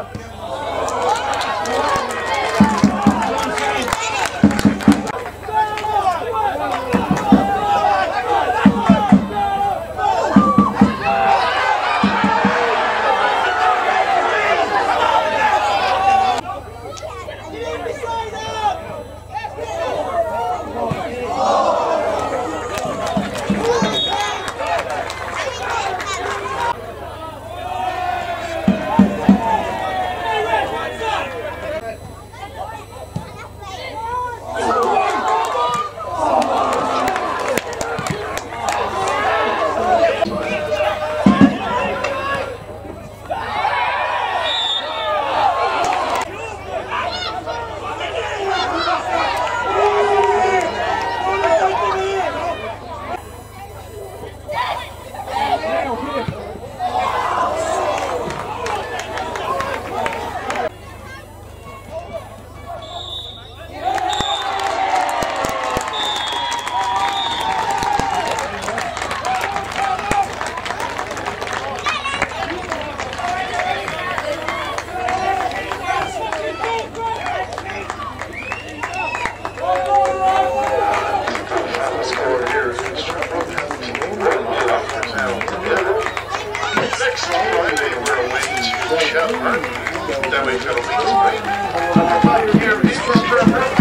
up? Delaware, Dewey Toby Spring. Here is